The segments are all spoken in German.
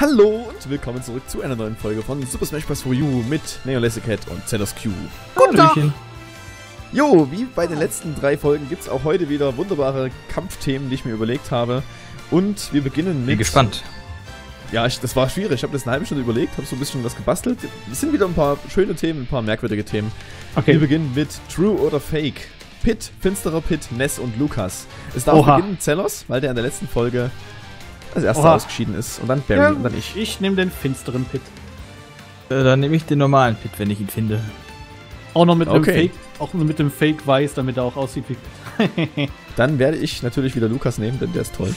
Hallo und willkommen zurück zu einer neuen Folge von Super Smash Bros. For You mit Neolessicat und Zelos Q. Hallöchen. Jo, wie bei den letzten drei Folgen gibt es auch heute wieder wunderbare Kampfthemen, die ich mir überlegt habe. Und wir beginnen mit... Bin gespannt. Ja, ich, das war schwierig. Ich habe das eine halbe Stunde überlegt, habe so ein bisschen was gebastelt. Es sind wieder ein paar schöne Themen, ein paar merkwürdige Themen. Okay. Wir beginnen mit True oder Fake. Pit, finsterer Pit, Ness und Lukas. Es darf Oha. beginnen Zelos, weil der in der letzten Folge als erster Oha. ausgeschieden ist. Und dann Barry Ja, und dann ich. Ich nehme den finsteren Pit. Äh, Dann nehme ich den normalen Pit, wenn ich ihn finde. Auch noch mit Okay. einem Fake, auch mit dem Fake Weiß, damit er auch aussieht wie Pit. Dann werde ich natürlich wieder Lukas nehmen, denn der ist toll.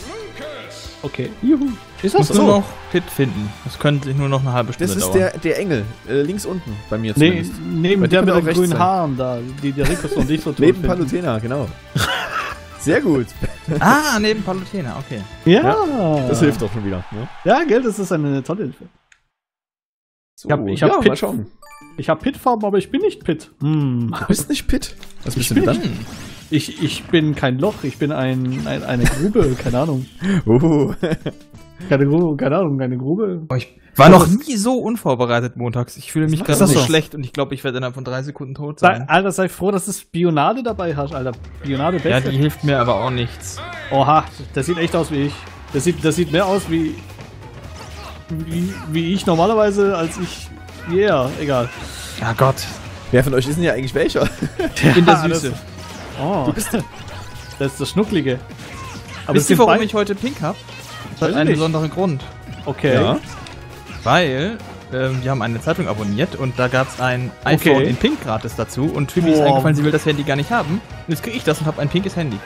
okay. Juhu. Ist Ich muss das so? nur noch Pit finden. Das könnte sich nur noch eine halbe Stunde Das ist dauern. der, der Engel, äh, links unten bei mir Nee, zumindest. neben Bei der mit den grünen sein. Haaren da, die der Rikus und ich so toll Neben. Palutena, genau. Sehr gut. ah, neben Palutena, okay. Ja. Das hilft doch schon wieder. Ne? Ja, gell, das ist eine tolle Hilfe. So, hab- ich hab ja, Pit-. Ich habe Pit-Farben, aber ich bin nicht Pit. Hm. Du bist nicht Pit. Was bist Ich du denn bin dann? Ich, ich bin kein Loch, ich bin ein, ein eine Grube, keine Ahnung. Uh, Keine Grube, keine Ahnung, eine Grube. Oh, ich war noch nie so unvorbereitet montags. Ich fühle mich gerade so schlecht und ich glaube, ich werde innerhalb von drei Sekunden tot Sei, sein. Alter, sei froh, dass du Spionade dabei hast, Alter. Spionade Ja, beste. die hilft mir aber auch nichts. Oha, das sieht echt aus wie ich. Das sieht, das sieht mehr aus wie, wie, wie ich normalerweise, als ich. Yeah, egal. Ja Gott. wer von euch ist denn ja eigentlich welcher? Ich bin der Ja, das- Süße. Oh, Du bist das ist das Schnucklige. Aber Wisst ihr, warum ich heute pink habe? Das hat einen nicht. besonderen Grund. Okay. Ja. Weil ähm, wir haben eine Zeitung abonniert und da gab es ein iPhone Okay. in Pink gratis dazu und Phoebe ist Boah. eingefallen, sie will das Handy gar nicht haben. Und jetzt kriege ich das und habe ein pinkes Handy.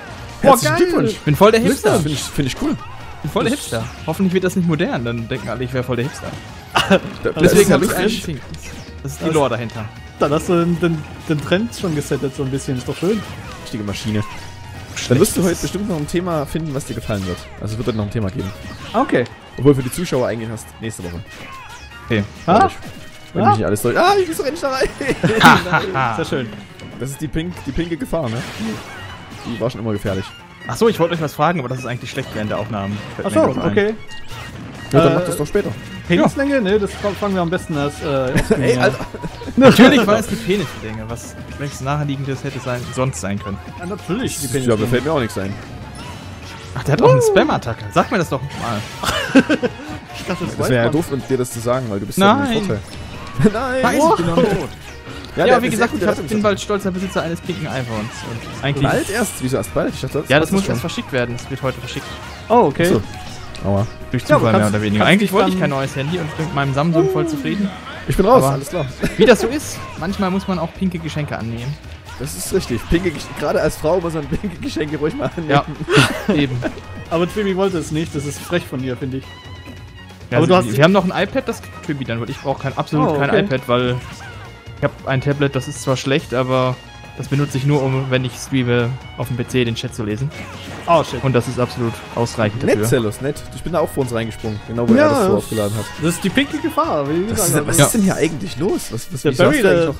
Herzlichen geil. Ich bin voll der Hipster. Finde ich, find ich cool. Ich bin voll der Hipster. Hoffentlich wird das nicht modern, dann denken alle, ich wäre voll der Hipster. Deswegen habe ich einen pink. Das ist die Das- Lore dahinter. Dann hast du den, den, den Trend schon gesettet, so ein bisschen. Ist doch schön. Richtige Maschine. Dann wirst du heute bestimmt noch ein Thema finden, was dir gefallen wird. Also es wird heute noch ein Thema geben. Okay. Obwohl für die Zuschauer eigentlich erst nächste Woche. Okay. Ah, Wenn Ah. mich nicht alles durch. Ah, ich muss doch endlich da rein. Sehr schön. Das ist die, pink, die pinke Gefahr, ne? Die war schon immer gefährlich. Achso, ich wollte euch was fragen, aber das ist eigentlich schlecht während der Aufnahmen. Achso, okay. Ja, dann Äh, mach das doch später. Penislänge? Ne, das fangen wir am besten erst. Äh, Ey, an. Alter. Natürlich war es die Penislänge, was welches naheliegendes hätte sein, sonst sein können. Ja, natürlich, die Ja, mir Penislänge. fällt mir auch nichts ein. Ach, der hat auch eine Spam-Attacke. Sag mir das doch mal. Ich dachte, Das weiß wäre ja doof, und dir das zu sagen, weil du bist Nein. ja im Vorteil. Nein! Weiß ich bin tot. Ja, Ja, wie gesagt, ich hab, bin bald stolzer Besitzer eines pinken iPhones. Und eigentlich. Bald erst? Wieso erst bald? Ich dachte, Ja, das muss erst verschickt werden. Das wird heute verschickt. Oh, okay. So. Aua. Durch Ja, Zufall mehr kannst- oder weniger. Eigentlich wollte ich kein neues Handy und bin mit meinem Samsung voll zufrieden. Ich bin raus, Aber- alles klar. Wie das so ist, manchmal muss man auch pinke Geschenke annehmen. Das ist richtig. Pinke, gerade als Frau muss man pinke Geschenke ruhig mal annehmen. Ja, eben. Aber Tribi wollte es nicht, das ist frech von ihr, finde ich. Ja, Aber du also, hast- wir haben noch ein iPad, das kriegt Tribi dann, weil ich brauche kein, absolut Oh, kein okay. iPad, weil ich habe ein Tablet, das ist zwar schlecht, aber das benutze ich nur, um, wenn ich streame, auf dem PC den Chat zu lesen. Oh, shit. Und das ist absolut ausreichend Nett, dafür. Celos, nett. Ich bin da auch vor uns reingesprungen, genau wo Ja, er das so aufgeladen hat. Das ist die pinke Gefahr, wie Was, gesagt. ist, was Ja. ist denn hier eigentlich los? Was, was Der Barry, du eigentlich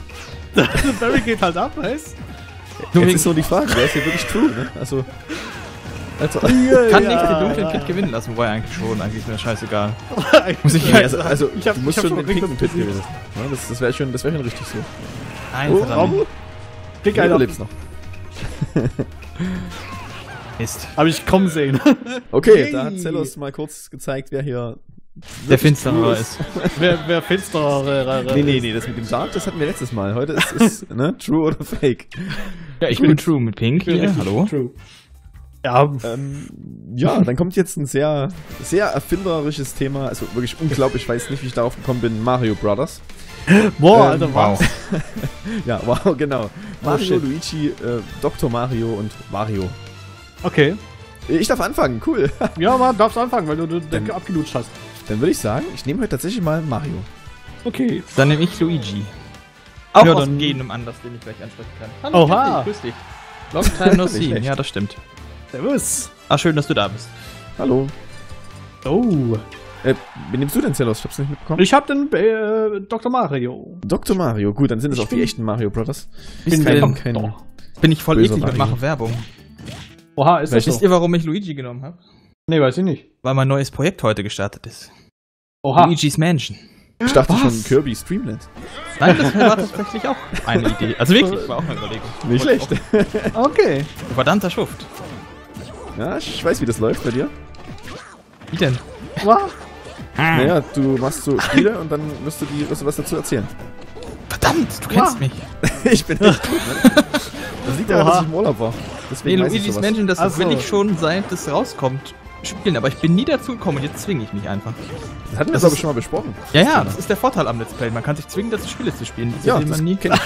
der, noch- der Barry geht halt ab, weißt Nur Jetzt wegen- ist so die Frage, wer ist hier wirklich true, ne? Also. Also, kann ja, nicht den dunklen ja. Pit gewinnen lassen, wobei eigentlich schon, eigentlich ist mir das scheißegal. du? Muss ich nee, also, also Ich hab- du musst schon den pinken Pit gewinnen. Ja, das das wäre schon, das wär schon richtig so. Nein, Oh, Raum? Dick Du lebst noch. Mist. Hab ich kommen sehen. Okay, Yay. da hat Celos mal kurz gezeigt, wer hier. Der Finsterer true ist. wer, wer finsterer. Nee, nee, nee, das mit dem Dark, das hatten wir letztes Mal. Heute ist es, ne, true oder fake. Ja, ich bin True mit Pink. Hier. Hallo. True. Ja, Ähm, ja, dann kommt jetzt ein sehr, sehr erfinderisches Thema. Also wirklich unglaublich, ich weiß nicht, wie ich darauf gekommen bin. Mario Brothers. boah, ähm, Alter, Wow. Ja, wow, genau. Mario, shit. Luigi, äh, Dr. Mario und Wario. Okay. Ich darf anfangen, cool. Ja, man darfst anfangen, weil du, du Dann- den abgelutscht hast. Dann würde ich sagen, ich nehme heute tatsächlich mal Mario. Okay. Dann nehme ich Luigi. Auch Ja, aus dann- Anlass, den ich gleich ansprechen kann. Hallo, Oha. Grüß dich. Long time no see. Ja, das stimmt. Servus. Ah, schön, dass du da bist. Hallo. Oh. Äh, wen nimmst du denn, Celos? Ich hab's nicht mitbekommen. Ich hab den äh, Dr. Mario. Dr. Mario, gut, dann sind es auch die echten Mario Brothers. Bin, kein- kein, kein- Doch. bin ich voll eklig und mache Werbung. Oha, ist das Wisst so? ihr, warum ich Luigi genommen habe? Nee, weiß ich nicht. Weil mein neues Projekt heute gestartet ist. Oha. Luigi's Mansion. Ich dachte Was? schon Kirby Streamland. Nein, das war tatsächlich auch eine Idee. Also wirklich, war auch eine Überlegung. Nicht schlecht. Okay. Verdammter Schuft. Ja, ich weiß, wie das läuft bei dir. Wie denn? Wow. Naja, du machst so Spiele und dann wirst du, die, wirst du was dazu erzählen. Verdammt, du kennst mich. ich bin echt gut, ne? Das liegt daran, dass ich im Urlaub war. Nee, Deswegen weiß ich Luigi's. Mansion, das Ach so. will ich schon seit es rauskommt spielen, aber ich bin nie dazu gekommen und jetzt zwinge ich mich einfach. Das hatten wir Das aber ist- schon mal besprochen. Ja, ja, das ist der Vorteil am Let's Play. Man kann sich zwingen, dazu Spiele zu spielen, die Ja, die das man nie kennt.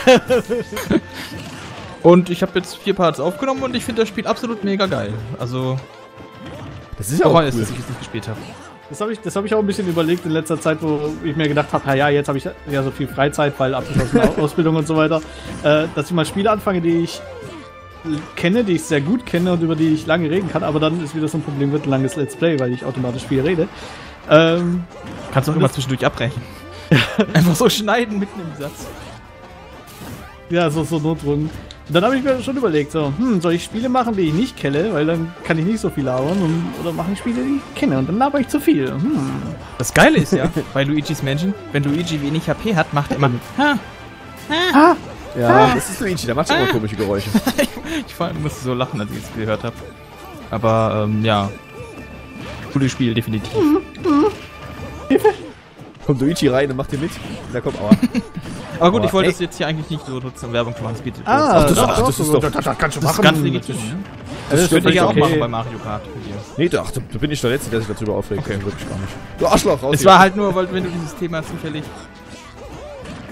und ich habe jetzt vier Parts aufgenommen und ich finde das Spiel absolut mega geil. Also, Das ist ja auch cool. dass ich es nicht gespielt habe. Das habe ich, das hab ich auch ein bisschen überlegt in letzter Zeit, wo ich mir gedacht habe, ja, jetzt habe ich ja so viel Freizeit, weil abgeschlossene Ausbildung und so weiter, äh, dass ich mal Spiele anfange, die ich kenne, die ich sehr gut kenne und über die ich lange reden kann, aber dann ist wieder so ein Problem, wird ein langes Let's Play, weil ich automatisch viel rede. Ähm, Kannst du auch immer zwischendurch abbrechen. Einfach so schneiden mitten im Satz. ja, so, so Notdrungen. Und dann habe ich mir schon überlegt, so, hm, soll ich Spiele machen, die ich nicht kenne, weil dann kann ich nicht so viel labern, und, oder mache ich Spiele, die ich kenne und dann laber ich zu viel. Hm. Das Geile ist ja, bei Luigi's Mansion, wenn Luigi wenig HP hat, macht er immer ha. Ah, Ja, das ist Luigi, der macht immer komische Geräusche. Ich vor allem musste so lachen, als ich es gehört habe. Aber, ähm, ja. Gutes Spiel, definitiv. Kommt Luigi rein und macht hier mit. Da kommt Aua. Aber gut, Aber ich wollte ey- das jetzt hier eigentlich nicht so nutzen, um Werbung zu machen. Das bietet Ah, das- doch, ach, doch, das ist doch- das, das kannst du das ist machen. ganz legitim. Ne? Das Das könnte ich ja auch okay. machen bei Mario Kart. Nee, doch, da bin ich der Letzte, der sich darüber aufregt. Okay. wirklich gar nicht. Du Arschloch, raus Es war halt nur, weil wenn du dieses Thema zufällig.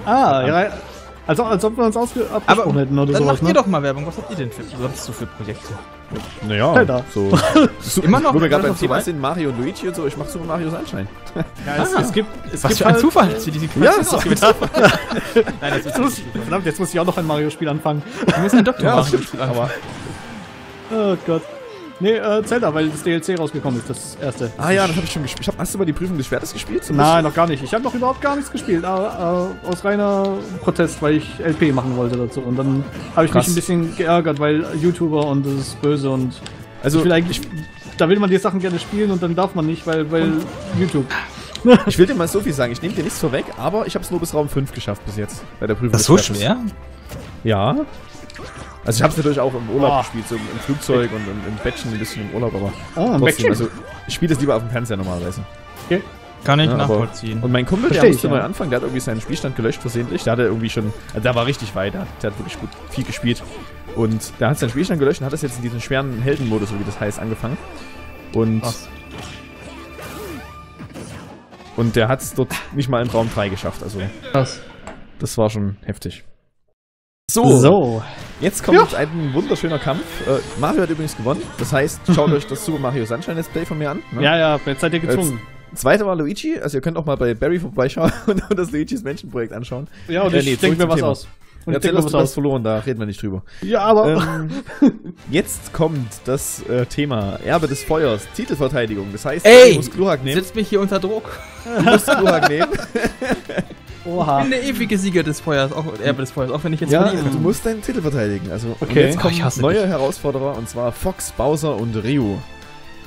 Ah, ja, als, als ob wir uns ausge abgesprochen Aber hätten oder dann sowas, macht ne? ihr doch mal Werbung. Was habt ihr denn für, sonst so für Projekte? Naja, Alter. so. so Immer noch? Wo wir gerade beim Thema sind, Mario und Luigi und so, ich mach Super Mario Sunshine. Ja, es, Ah. es gibt, es Was gibt für ein halt, Zufall, dass wir diese Ja, Qualität das ist. Nein, das ist Jetzt muss, verdammt, jetzt muss ich auch noch ein Mario-Spiel anfangen. Du musst ein Doktor Ja. Aber, Oh Gott. Nee, äh, Zelda, weil das DLC rausgekommen ist, das erste. ah ja, das habe ich schon gespielt. Ich hab, hast du mal die Prüfung des Schwertes gespielt? So ein Nein, noch gar nicht. Ich habe noch überhaupt gar nichts gespielt, aber, äh, aus reiner Protest, weil ich LP machen wollte dazu. Und dann habe ich Krass. mich ein bisschen geärgert, weil YouTuber und das ist böse und? Also, ich will eigentlich, da will man die Sachen gerne spielen und dann darf man nicht, weil, weil YouTube. ich will dir mal so viel sagen. Ich nehme dir nichts vorweg, aber ich habe es nur bis Raum 5 geschafft bis jetzt. Bei der Prüfung Das ist so schwer? Ja. Also ich habe es natürlich auch im Urlaub Ah. gespielt, so im, im Flugzeug und im, im Bettchen ein bisschen im Urlaub, aber Oh, trotzdem, also ich spiele das lieber auf dem Fernseher normalerweise. Okay. Kann ich Ja, nachvollziehen. Und mein Kumpel, der Versteh musste ich, neu ja. anfangen, der hat irgendwie seinen Spielstand gelöscht versehentlich. Der hatte irgendwie schon, also der war richtig weit, der, hat- der hat wirklich gut viel gespielt. Und der hat seinen Spielstand gelöscht und hat das jetzt in diesem schweren Heldenmodus, so wie das heißt, angefangen. Und, Krass. und der hat es dort nicht mal in Raum 3 geschafft. Also Krass. das war schon heftig. So, So. Jetzt kommt ein wunderschöner Kampf. Äh, Mario hat übrigens gewonnen. Das heißt, schaut euch das Super Mario Sunshine Let's Play von mir an. ne? Ja, ja, jetzt seid ihr gezwungen. Zweiter war Luigi. Also ihr könnt auch mal bei Barry vorbeischauen und das Luigi's Menschen Projekt anschauen. Ja, und Äh, ich nee, denke zurück mir was Thema. aus. Und ich Erzähl denke uns, du was hast aus. verloren, da reden wir nicht drüber. Ja, aber. ähm, jetzt kommt das äh, Thema Erbe des Feuers, Titelverteidigung. Das heißt, Ey! du musst Glurak nehmen. Setzt mich hier unter Druck. Du musst Glurak nehmen. Ich Oha. bin der ewige Sieger des Feuers, auch Erbe des Feuers, auch wenn ich jetzt Ja, verliere. du musst deinen Titel verteidigen. Also und Okay. jetzt Oh, kommen ich hasse neue dich. Herausforderer und zwar Fox, Bowser und Ryu.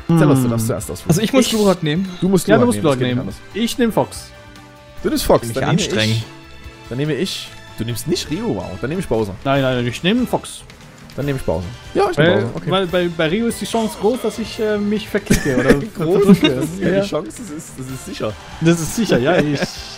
Erzähl was, du darfst zuerst ausführen. Also ich muss Ich- Glurak nehmen. du musst Ja, du Glurak musst nehmen, nicht nehmen. anders. Ich nehme Fox. Du nimmst Fox, Mich dann nehme anstrengen. ich. Dann nehme ich. Du nimmst nicht Ryu, wow. Dann nehme ich Bowser. Nein, nein, ich nehme Fox. Dann nehme ich Bowser. Ja, ich nehme Bowser. Okay. weil bei, bei Rio ist die Chance groß, dass ich äh, mich verklicke oder Groß, das ist ja Ja, die Chance, das ist, das ist sicher. das ist sicher, ja. Ich,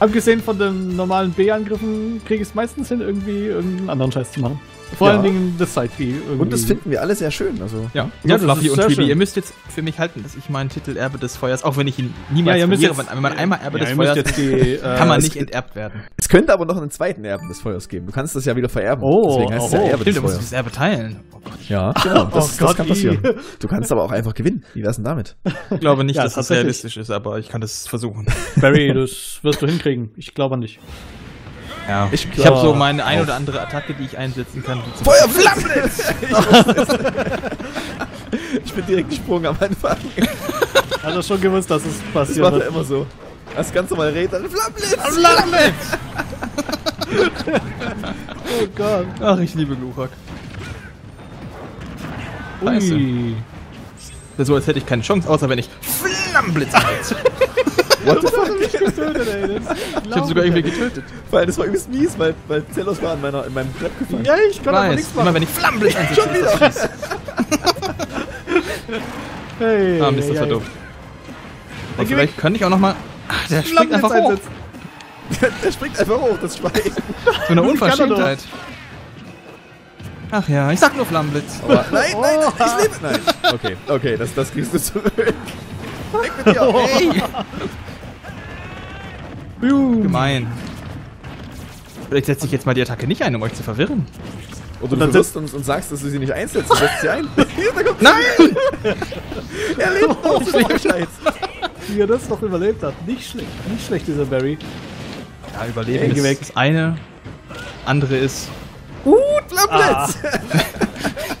abgesehen von den normalen B-Angriffen kriege ich es meistens hin, irgendwie irgendeinen anderen Scheiß zu machen. Vor Ja. allen Dingen das Side-B. irgendwie. Und das finden wir alle sehr schön. Also, Ja, Ja, ja das Fluffy ist und schön. Ihr müsst jetzt für mich halten, dass ich meinen Titel Erbe des Feuers, auch wenn ich ihn ja, niemals müsst verliere, jetzt, wenn, man einmal Erbe ja, des Feuers jetzt die, äh, kann man nicht enterbt werden. Es könnte aber noch einen zweiten Erben des Feuers geben. Du kannst das ja wieder vererben. Oh, Deswegen heißt es ja oh, Erbe Stimmt, des du musst Feuers. das Erbe teilen. Oh Gott. Ja, genau. Das, Oh das Gott, kann i. passieren. Du kannst aber auch einfach gewinnen. Wie wär's denn damit? Ich glaube nicht, Ja, dass das realistisch ist, aber ich kann das versuchen. Barry, das wirst du hinkriegen. Ich glaube an dich. Ja. Ich Ich, habe so meine ein oder andere Attacke, die ich einsetzen kann. Feuerflammenblitz! ich bin direkt gesprungen am Anfang. Hat er schon gewusst, dass es Das passiert macht er immer so. Das ganz normal redet, dann Flammenblitz! Oh Gott. Ach, ich liebe Glurak. Ui. Das ist so, als hätte ich keine Chance, außer wenn ich Flammenblitz einsetze. What the fuck? getötet, ey. Das Ich hab sogar irgendwie getötet. Weil das war übelst mies, weil, weil Zellos war an meiner, in meinem Trap gefangen. Ja, ich kann aber nichts immer machen. wenn ich Flammenblitz einsetze, ist das fies. Hey, Ah, Mist, das war. Dann Und vielleicht könnte ich auch nochmal... Der springt einfach hoch. einsetzen. Der springt einfach hoch, das Schwein. So eine er Unverschämtheit. Ach ja, ich sag nur Flammenblitz. Aber nein, nein, Oh. ich lebe. Nein. Okay, okay, das, das kriegst du zurück. Weg mit dir. Hey, Boom. gemein. Vielleicht setze ich jetzt mal die Attacke nicht ein, um euch zu verwirren. Und du verwirrst uns und sagst, dass du sie nicht einsetzt. Du setzt sie ein. Nein! er lebt noch. Das ist Scheiß. Wie er das noch überlebt hat. Nicht schlecht. Nicht schlecht, dieser Barry. Ja, überleben ist weg. das eine. Andere ist... Gut, Flammblitz.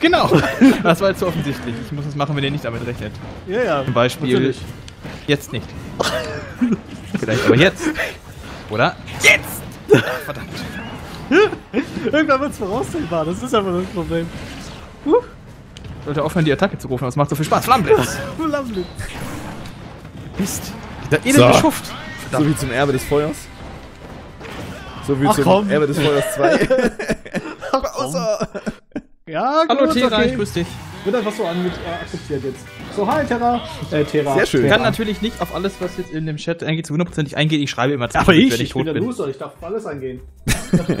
Genau! Das war jetzt so offensichtlich. Ich muss das machen, wenn ihr nicht damit rechnet. Ja, ja. Zum Beispiel... Natürlich. Jetzt nicht. Vielleicht aber jetzt. Oder? Jetzt! Ach, verdammt. Irgendwann wird es voraussehbar. Das ist einfach das Problem. Ich sollte aufhören, die Attacke zu rufen, es macht so viel Spaß. Flammenblitz! Lovely. Mist. Der elende So. Schuft. So wie zum Erbe des Feuers. So wie Ach, zum komm. Erbe des Feuers 2. komm. Außer. Ja, gut, Hallo Tera, okay. ich grüß dich. Wird einfach so äh, akzeptiert jetzt. So, hi Terra. Äh, Terra. Sehr schön. Ich kann natürlich nicht auf alles, was jetzt in dem Chat eingeht, zu hundertprozentig eingehen. Ich schreibe immer Aber zwischendurch, ich, wenn ich bin der bin. Loser. Ich darf auf alles eingehen.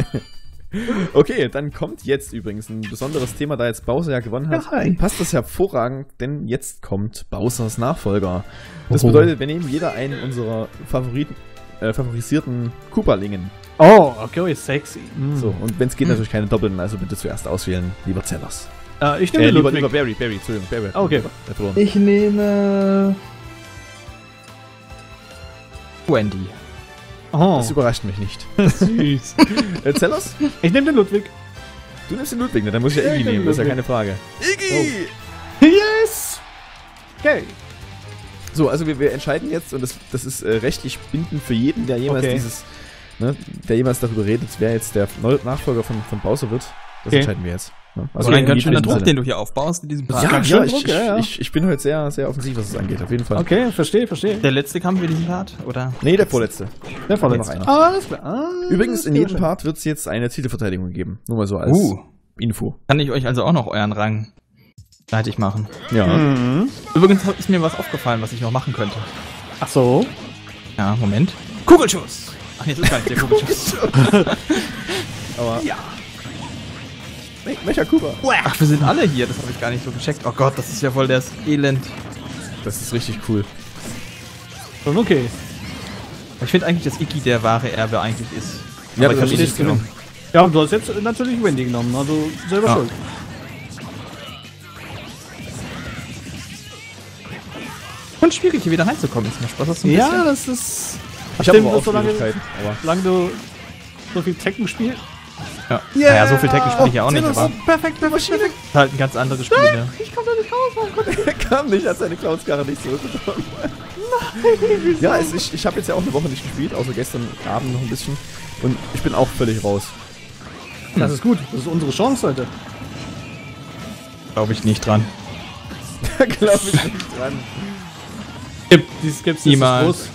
Okay, dann kommt jetzt übrigens ein besonderes Thema, da jetzt Bowser ja gewonnen hat. Ja, hi. passt das hervorragend, denn jetzt kommt Bowsers Nachfolger. Das Oh. bedeutet, wir nehmen jeder einen unserer Favoriten, äh, favorisierten Koopa-Lingen. Oh, okay, sexy. Mm. So, und wenn es geht, natürlich keine Doppelten, also bitte zuerst auswählen, lieber Zellers. Äh, ich nehme Äh, den lieber, Ludwig. lieber Barry, Barry, Entschuldigung, Barry. Ah, okay. Ich nehme. Wendy. Oh, Das überrascht mich nicht. süß. Äh, Zellers? ich nehme den Ludwig. Du nimmst den Ludwig, ne? dann muss ich ja Iggy nehmen, das ist ja keine Frage. Iggy! Yes! Okay. So, also wir, wir entscheiden jetzt, und das, das ist äh, rechtlich bindend für jeden, der jemals Okay. dieses, ne, der jemals darüber redet, wer jetzt der Nachfolger von, von Bowser wird. Das Okay. entscheiden wir jetzt. Also ein in ganz schöner Druck, Sinne. den du hier aufbaust in diesem Part. Ja, ganz ja, schön ich, Druck, ja, ja. Ich, ich bin heute sehr, sehr offensiv, was es angeht, auf jeden Fall. Okay, verstehe, verstehe. Der letzte Kampf in diesem Part, oder? Nee, der vorletzte. Der Vorletzte. noch Ah, alles klar. Ah, Übrigens, in jedem. Part wird es jetzt eine Titelverteidigung geben. Nur mal so als Uh, Info. kann ich euch also auch noch euren Rang fertig machen. Ja. Mhm. Übrigens ist mir was aufgefallen, was ich noch machen könnte. Ach so. Ja, Moment. Kugelschuss! Ach nee, das ist gar nicht der Kugelschuss. Aber. Ja. Me- Mecha Kuba. Ach, wir sind alle hier, das habe ich gar nicht so gecheckt. Oh Gott, das ist ja voll das Elend. Das ist richtig cool. Schon okay. Ich finde eigentlich, dass Iki der wahre Erbe eigentlich ist. Ja, Aber ich das habe ihn nicht genommen. Ja, und du hast jetzt natürlich Wendy genommen, also selber Ja. schuld. Und schwierig hier wieder reinzukommen. Ist mir Spaß aus so ein Ja, bisschen. das ist. Ich habe aber auch so lange-. Aber Solange du so viel Tekken spielst. Ja. Naja, so viel Tekken spiele ich ja auch nicht, Zenos. aber Perfekt, perfekt, perfekt. ist halt ein ganz anderes Spiel, ne? Ich komme da nicht raus, konnte ich er kam nicht, hat seine Clownskarre nicht zurückbekommen. Ja, es, ich, ich habe jetzt ja auch eine Woche nicht gespielt, außer gestern Abend noch ein bisschen. Und ich bin auch völlig raus. Das ist gut, das ist unsere Chance heute. Glaube ich nicht dran. Da glaube ich nicht dran. Die Skepsis Niemals.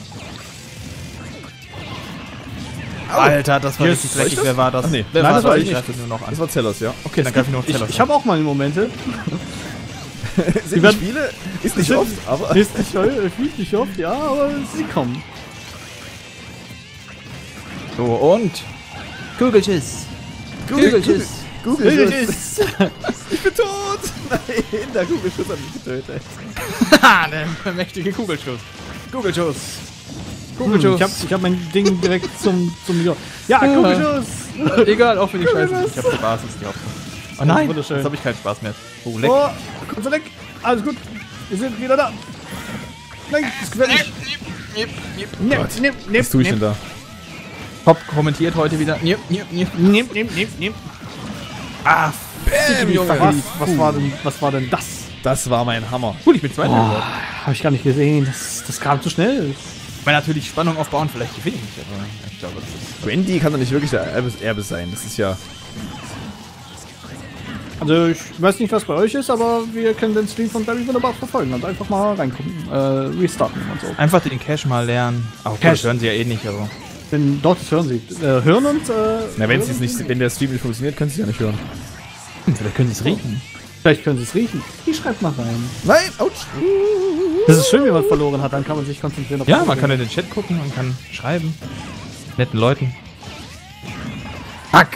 Alter, das war Yes. richtig dreckig. das? Wer war das? Ach nee. Wer Nein, war das war ich Ich nicht. nur noch an. Das war Zellers, ja. Okay, dann greife ich nur auf Ich, ich habe auch meine Momente. Sind die werden- Spiele? Ist nicht oft, aber. Ist nicht, heu- fühlt nicht oft, ja, aber sie kommen. So, und. Kugelschiss. Google, Kugelschiss. Google, Google Ich bin tot! Nein, der Google-Schuss hat mich getötet. Haha, der mächtige Kugelschuss. Kugelschuss. Hm, ich habe ich hab mein Ding direkt zum, zum Jo- Ja, Kugelschuss! Egal, auch wenn die Scheiße. Ich habe Spaß, ist die Hauptsache. Oh nein, Wunderschön. jetzt habe ich keinen Spaß mehr. Oh, leck. Oh, komm so weg! Alles gut, wir sind wieder da! Nein, das gefällt nicht! Nimm, Gott, nimm, nimm, Was tue ich denn da? Top kommentiert heute wieder. Niep, niep, niep. Nimm, nimm, nimm, nimm. Ah, Bäm, Junge! Was, was, war denn, was war denn das? Das war mein Hammer. cool, ich bin Zweiter Oh, geworden. habe ich gar nicht gesehen. Das, das kam zu schnell. Ich meine natürlich Spannung aufbauen, vielleicht gewinne ich nicht, aber ich glaube, das ist. Wendy kann doch nicht wirklich der Erbe, sein. Das ist ja. Also ich weiß nicht, was bei euch ist, aber wir können den Stream von Barry wunderbar verfolgen und einfach mal reingucken, äh, restarten und so. Einfach den Cache mal lernen. Okay, Cache. das hören sie ja eh nicht, aber. Denn dort das hören sie. Äh, hören und äh, Na, wenn es nicht, wenn der Stream nicht funktioniert, können sie ja nicht hören. Hm, vielleicht können sie es riechen. Vielleicht können sie es riechen. Ich schreibt mal rein. Nein, ouch. Das ist schön, wenn man verloren hat, dann kann man sich konzentrieren auf Ja, man kann in den Chat gucken und kann schreiben. Netten Leuten. Fuck.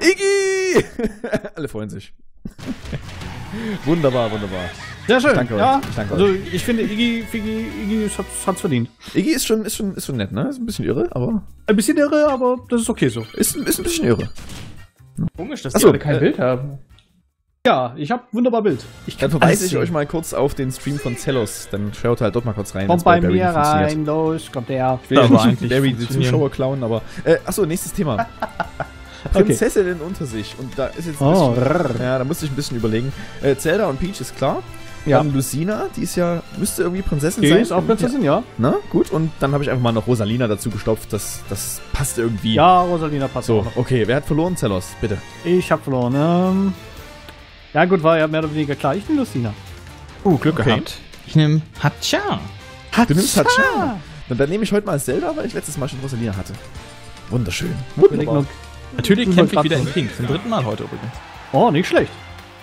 Iggy! Alle freuen sich. wunderbar, wunderbar. Sehr schön. Danke euch. ja, Ich danke also ich finde Iggy, Iggy, Iggy hat, hat's verdient. Iggy ist schon, ist schon, ist schon nett, ne? Ist ein bisschen irre, aber Ein bisschen irre, aber das ist okay so. ist, ist ein bisschen irre. Komisch, dass Ach so, äh, Bild haben. Ja, ich habe wunderbar Bild. Ich Dann kann verweise alles ich euch mal kurz auf den Stream von Zellos. Dann schaut halt dort mal kurz rein. Kommt bei Barry mir rein, los, kommt der. Ich will ja nicht eigentlich Barry die. Zuschauer klauen, aber. Äh, achso, nächstes Thema. Prinzessinnen unter sich. Und da ist jetzt ein Oh, bisschen. Ja, da musste ich ein bisschen überlegen. Äh, Zelda und Peach ist klar. Ja. Dann Lucina, die ist ja, müsste irgendwie Prinzessin Die sein. ist auch Prinzessin, ja. Ja. Na, gut. Und dann habe ich einfach mal noch Rosalina dazu gestopft. Das, das passt irgendwie. Ja, Rosalina passt auch So, noch. okay. Wer hat verloren? Zellos, bitte. Ich habe verloren. Ähm, ja gut, war ja mehr oder weniger klar. Ich bin Lucina. Uh, Glück Okay. gehabt. Ich nehme Hatscha. Du nimmst Hatscha. Dann, dann nehme ich heute mal Zelda, weil ich letztes Mal schon Rosalina hatte. Wunderschön. Noch- Natürlich Ich kämpfe ich wieder in Pink. Zum dritten Mal heute übrigens. Oh, nicht schlecht.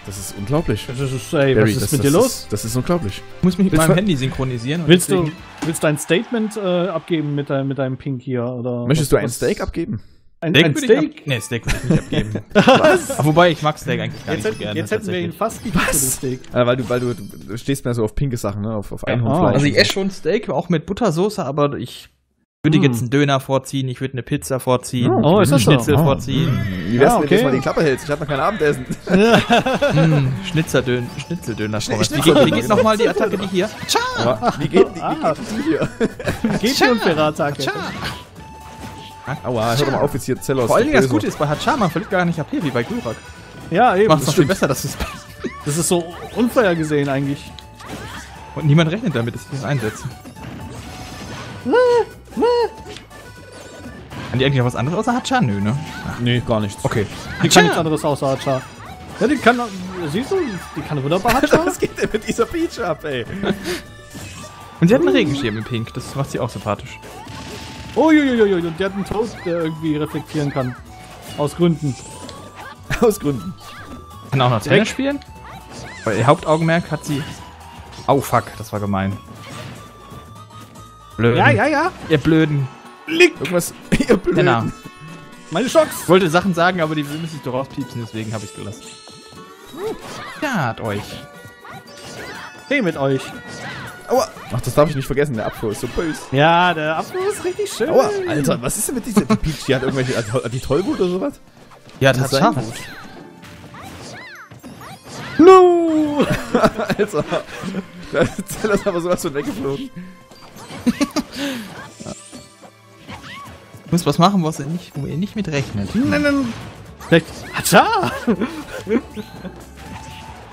Das ist unglaublich. Das ist, ey, Barry, was ist das, mit das dir los? Ist, das ist unglaublich. Ich muss mich mit Willst meinem Handy synchronisieren. und Willst du, willst du ein Statement äh, abgeben mit, dein, mit deinem Pink hier? Oder Möchtest was- du ein Steak abgeben? Ein, Steak ein würde ich Steak? ab nee, Steak würde ich nicht abgeben. Was? Wobei, ich mag Steak eigentlich gar Jetzt, nicht so gerne. jetzt hätten wir ihn fast gekriegt für den Steak. Äh, weil du, weil du, du stehst mehr so auf pinke Sachen, ne? Auf, auf Ja, Einhornfleisch. Also ich so. esse schon Steak, auch mit Buttersoße, aber ich würde Mm. jetzt einen Döner vorziehen, ich würde eine Pizza vorziehen, Oh, ich ist würde das so? einen Schnitzel Oh. vorziehen, Wie wär's, Ah, wenn du mal die Klappe hältst? Ich habe noch kein Abendessen. mm, Schnitzerdön Schnitzeldöner. Schni- Pommes. Wie geht, Schnitzeldöner, wie geht nochmal die Attacke, die hier? Aber wie geht die, wie Ah. geht die hier? Geht die unfaire Attacke. Aua, hör doch mal auf jetzt hier Zellos. Vor allen Dingen das. Gute ist, bei Hatscha, man verliert gar nicht AP wie bei Glurak. Ja, eben. Macht es noch viel besser, dass es Das ist so unfair gesehen eigentlich. Und niemand rechnet damit, dass sie das einsetzen. Kann die eigentlich noch was anderes außer Hatscha? Nö, ne? Nee, gar nichts. Okay. Die kann nichts anderes außer Hatscha. Ja, die kann, siehst du, die kann wunderbar Hatscha. Was geht denn mit dieser Peach ab, ey? Und sie hat einen Regenschirm in Pink, das macht sie auch sympathisch. Uiuiuiui, und der hat einen Toast, der irgendwie reflektieren kann. Aus Gründen. Aus Gründen. Kann auch noch Tennis spielen. Weil ihr Hauptaugenmerk hat sie. Oh fuck, das war gemein. Blöden. ja. Ihr blöden. Irgendwas. Ihr Blöden. Männer. Meine Schocks. Ich wollte Sachen sagen, aber die müssen sich doch rauspiepsen, deswegen habe ich gelassen. Ja, hat euch. Hey mit euch. Aua. Ach, das darf ich nicht vergessen. Der Abfuhr ist so böse. Ja, der Abflug ist richtig schön. Aua, Alter, was ist denn mit dieser die Peach? Die hat irgendwelche. Hat die- hat die Tollwut oder sowas? Ja, hat das sein? Scharfwut. No! Alter. Da ist aber sowas von weggeflogen. Muss was machen, was ihr nicht, wo ihr nicht mit rechnet. Nein, nein. Vielleicht. Hatscha!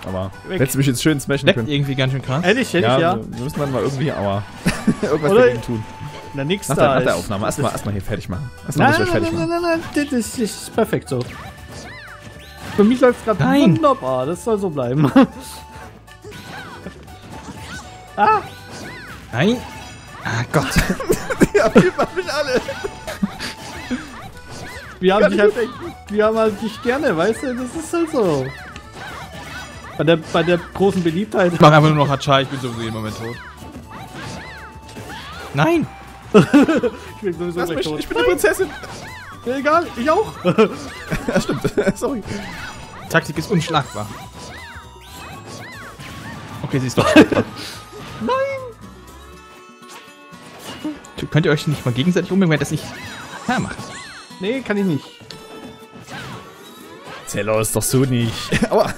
Aber Weg. hättest du mich jetzt schön smashen Leckt können. irgendwie ganz schön krass. Hätte ich, hätte ich, ja. wir müssen dann mal irgendwie. Aua. Irgendwas Oder- dagegen tun. Na, nix Nach da. der, nach der Aufnahme. Erstmal erstmal hier fertig machen. Erstmal Nein, fertig nein, machen. nein, nein, nein, das ist perfekt so. Für mich läuft es gerade Nein. wunderbar, das soll so bleiben. ah, Nein. Ah Gott. Ja, wir mich alle. wir haben dich ich halt, wir haben halt dich gerne, weißt du, das ist halt so. Bei der, bei der großen Beliebtheit. Ich mach einfach nur noch Hatscha, ich bin sowieso jeden Moment tot. Nein. Ich bin sowieso Lass gleich mich, tot. ich bin die Prinzessin. Ja, egal, ich auch. Ja, stimmt. Sorry. Taktik ist unschlagbar. Okay, sie ist doch. Nein! Könnt ihr euch nicht mal gegenseitig umbringen, wenn ihr das nicht ja, macht? nee, kann ich nicht. Zello ist doch so nicht. Aua.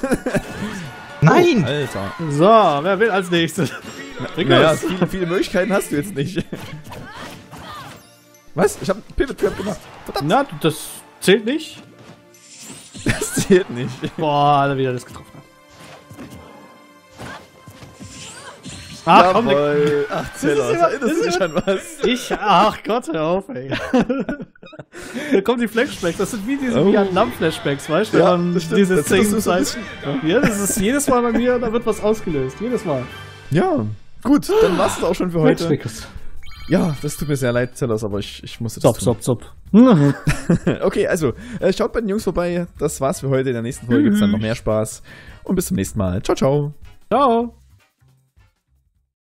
Nein! Alter. So, wer will als nächstes? Bring Naja, viele, viele Möglichkeiten hast du jetzt nicht. Was? Ich hab einen Pivot Trap gemacht. Verdammt, Na, das zählt nicht. das zählt nicht. Boah, da wieder das getroffen Ach, komm, Jawohl. Ach, Zeller, immer- erinnerst das du ist dich an was? Ich, ach Gott, hör auf, ey. da kommen die Flashbacks, das sind wie diese Oh. Vietnam-Flashbacks, weißt du? Ja, wenn man das diese das ist Szenen zeigt. Ja, das ist jedes Mal bei mir, da wird was ausgelöst, jedes Mal. Ja, gut, dann war's es auch schon für heute. Flashbacks. Ja, das tut mir sehr leid, Zellers, aber ich, ich muss jetzt Zop, tun. zop, zop. Mhm. Okay, also, äh, schaut bei den Jungs vorbei. Das war's für heute. In der nächsten Folge gibt's dann noch mehr Spaß. Und bis zum nächsten Mal. Ciao, ciao. Ciao.